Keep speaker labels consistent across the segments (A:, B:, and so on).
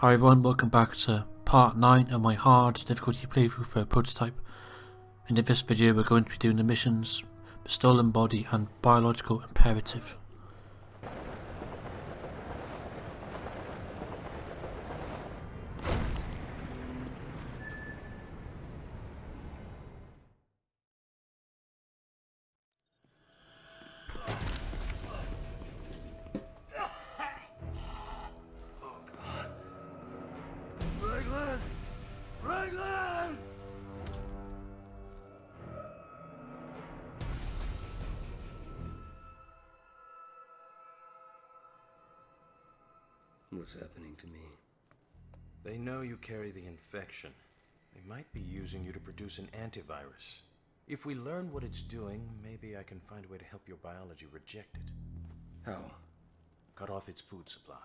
A: Hi everyone, welcome back to part 9 of my hard difficulty playthrough for a Prototype. In this video we're going to be doing the missions, Stolen Body and Biological Imperative.
B: What's happening to me?
C: They know you carry the infection. They might be using you to produce an antivirus. If we learn what it's doing, maybe I can find a way to help your biology reject it.
B: How?
C: Cut off its food supply.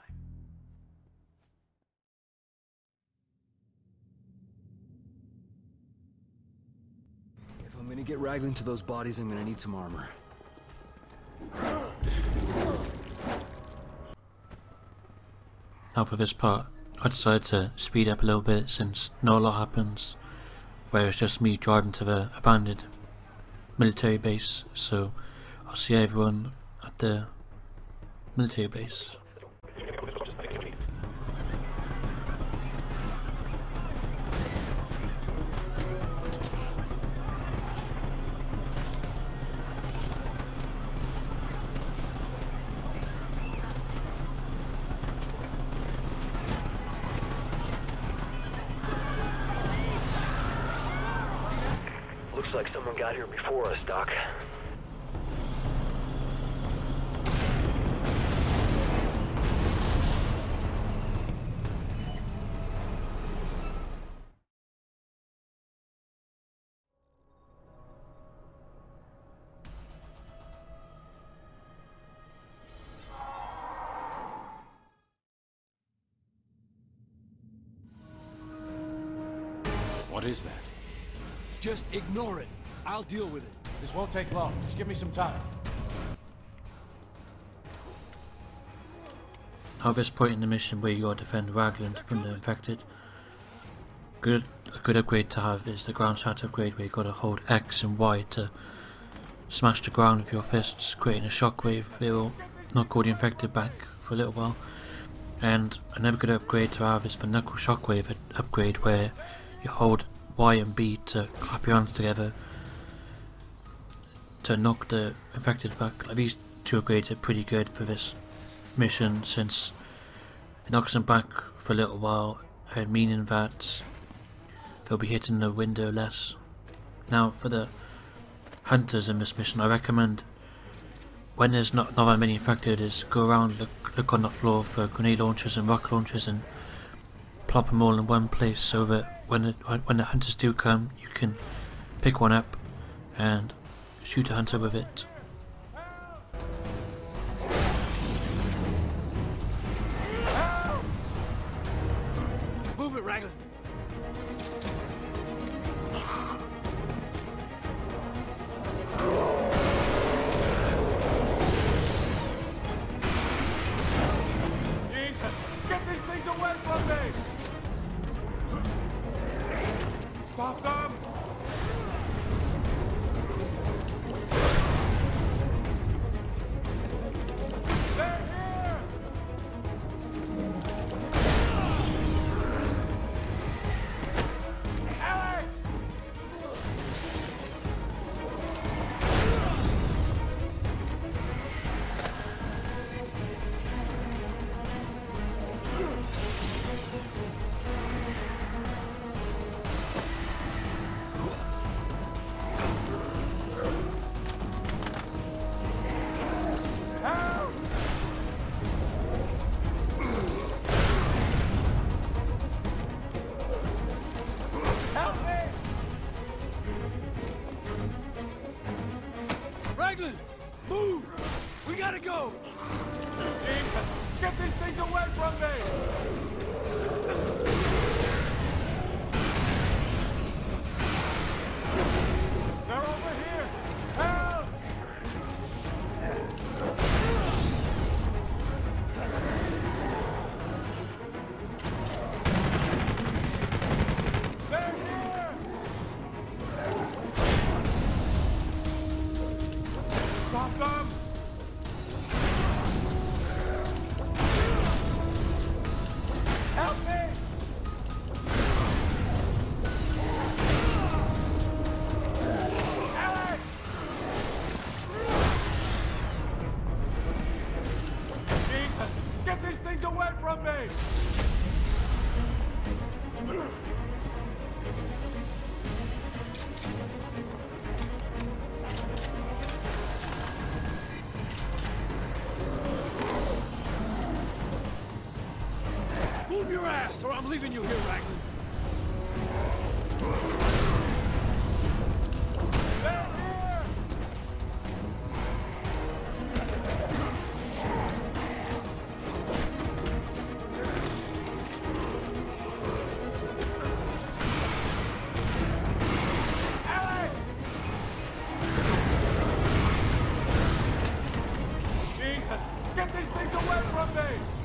B: If I'm gonna get Ragland to those bodies, I'm gonna need some armor.
A: Now for this part, I decided to speed up a little bit since not a lot happens, where it's just me driving to the abandoned military base, so I'll see everyone at the military base.
D: Like someone got here before us, Doc.
C: What is that?
B: Just ignore it. I'll deal with it.
C: This won't take long. Just give me some time.
A: At this point in the mission where you gotta defend Ragland from the infected, good a good upgrade to have is the ground shot upgrade where you gotta hold X and Y to smash the ground with your fists, creating a shockwave that will knock all the infected back for a little while. And another good upgrade to have is the knuckle shockwave upgrade where you hold Y and B to clap your hands together to knock the infected back. Like these two upgrades are pretty good for this mission since it knocks them back for a little while, and meaning that they'll be hitting the window less. Now, for the hunters in this mission, I recommend when there's not, not that many infected, is go around, look, look on the floor for grenade launchers and rocket launchers, and plop them all in one place so that when the, when the hunters do come, you can pick one up and shoot a hunter with it.
B: It,
E: Move your ass, or I'm leaving you here! Jesus! Get these things away from me!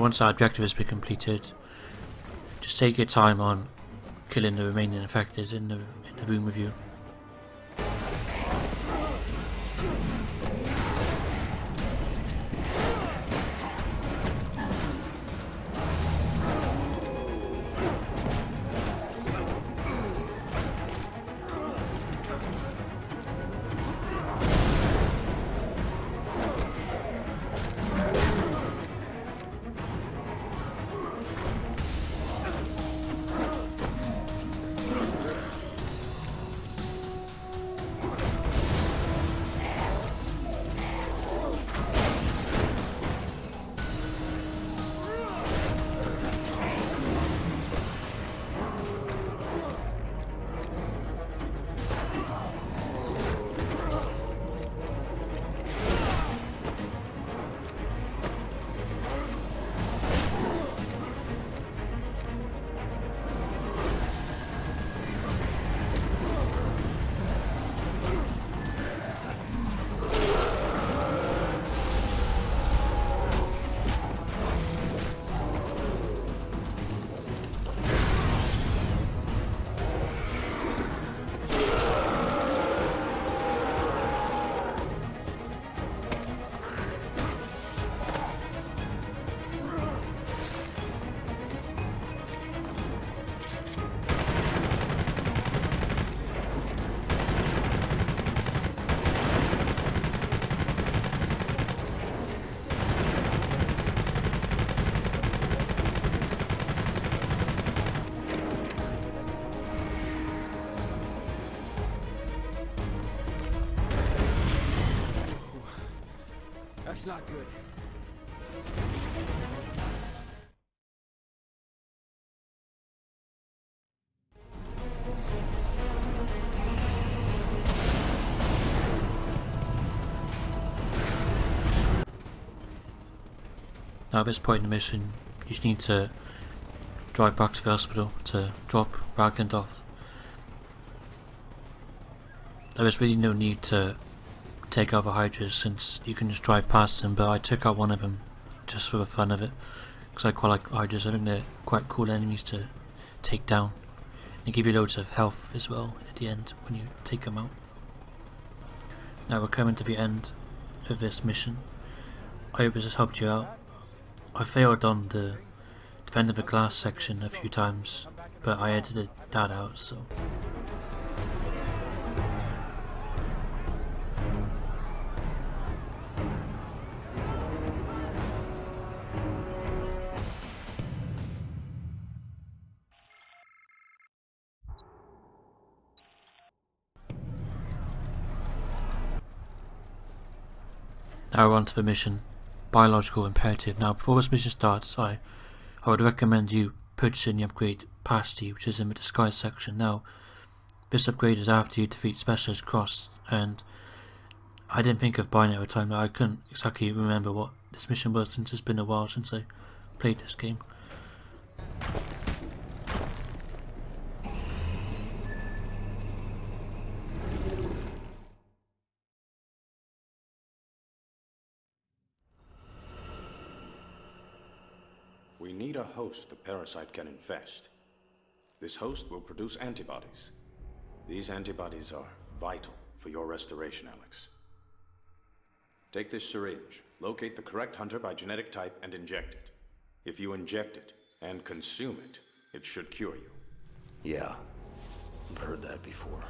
A: Once that objective has been completed, just take your time on killing the remaining infected in the in the room with you.
B: That's not good.
A: Now at this point in the mission, you just need to drive back to the hospital to drop Ragland off. There is really no need to take the Hydras since you can just drive past them, but I took out one of them just for the fun of it. Because I quite like Hydras, I think they're quite cool enemies to take down. They give you loads of health as well at the end when you take them out. Now we're coming to the end of this mission. I hope this has helped you out. I failed on the defend of the glass section a few times, but I edited that out, so. Now on to the mission. Biological imperative. Now before this mission starts, I, I would recommend you purchasing the upgrade Pasty, which is in the disguise section. Now, this upgrade is after you defeat Specialist Cross, and I didn't think of buying it at the time. But I couldn't exactly remember what this mission was since it's been a while since I played this game.
F: Need a host the parasite can infest. This host will produce antibodies. These antibodies are vital for your restoration, Alex. Take this syringe, locate the correct hunter by genetic type, and inject it. If you inject it and consume it, it should cure you.
B: Yeah. I've heard that before.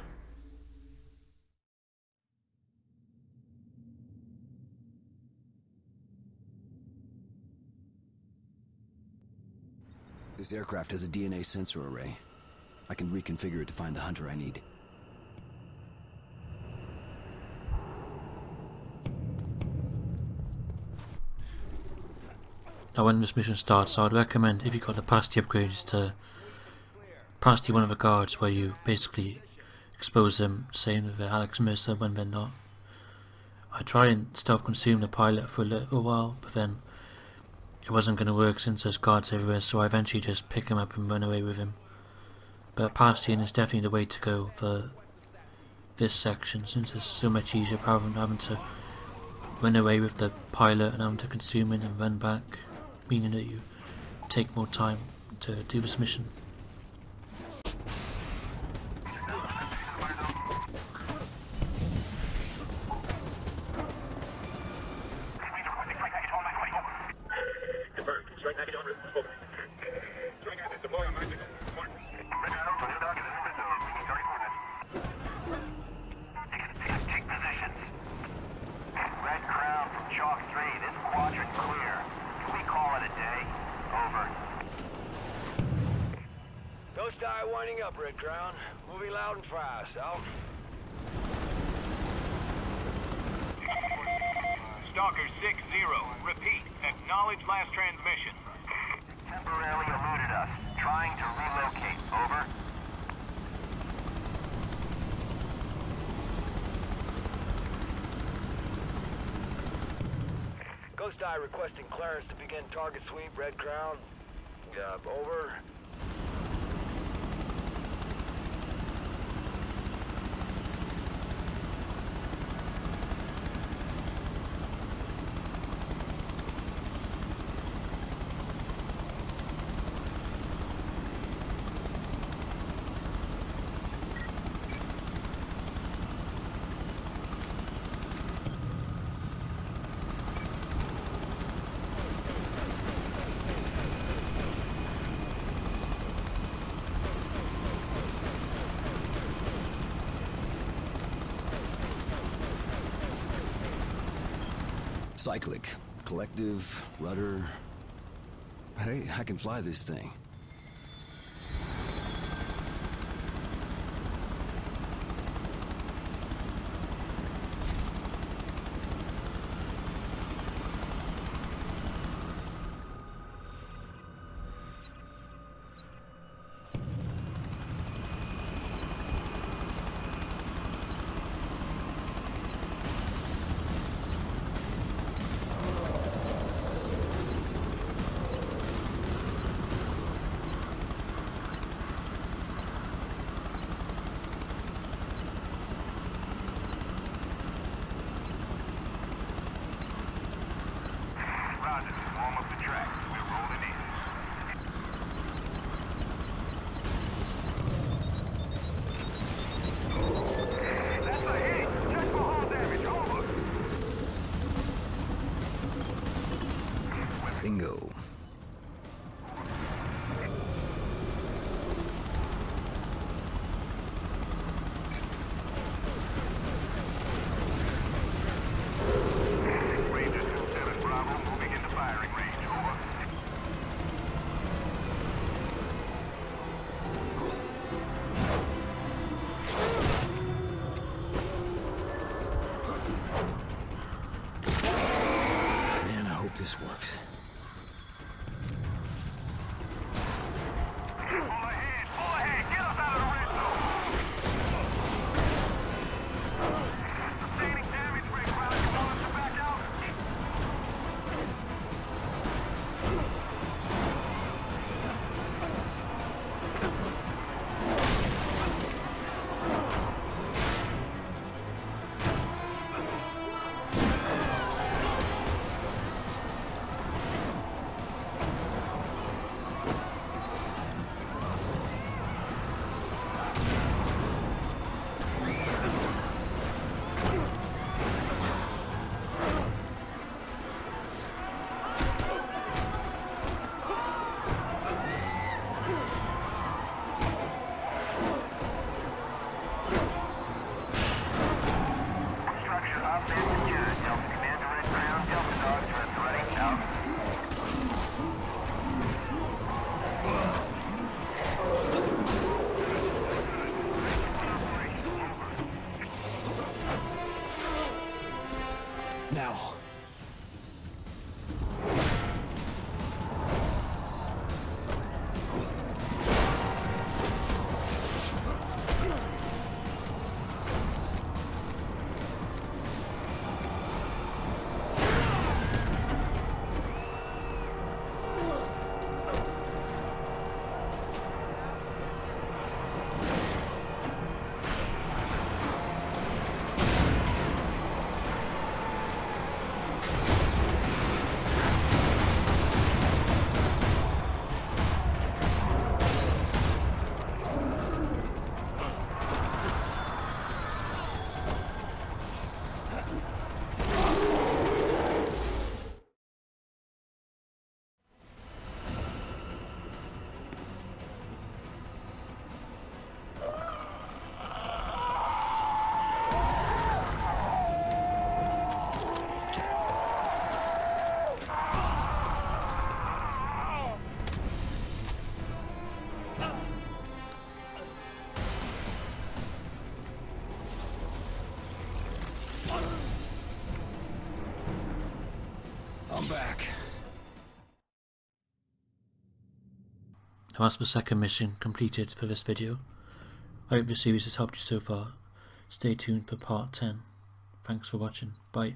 B: This aircraft has a DNA sensor array. I can reconfigure it to find the hunter I need.
A: Now when this mission starts, I would recommend if you've got the pasty upgrades to pasty one of the guards where you basically expose them, same with Alex Mercer when they're not. I try and stealth consume the pilot for a little while, but then it wasn't going to work since there's guards everywhere, so I eventually just pick him up and run away with him. But pastying is definitely the way to go for this section, since it's so much easier rather than having to run away with the pilot and having to consume it and run back, meaning that you take more time to do this mission.
D: Up, Red Crown. Moving loud and fast. Out.
E: Stalker 6-0. Repeat. Acknowledge last transmission.
G: Temporarily eluded us. Trying to relocate. Over.
D: Ghost Eye requesting clearance to begin target sweep, Red Crown. Uh, over.
B: Cyclic, collective, rudder. Hey, I can fly this thing. this works.
A: Now that's the second mission completed for this video. I hope the series has helped you so far. Stay tuned for part 10. Thanks for watching. Bye.